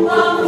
uma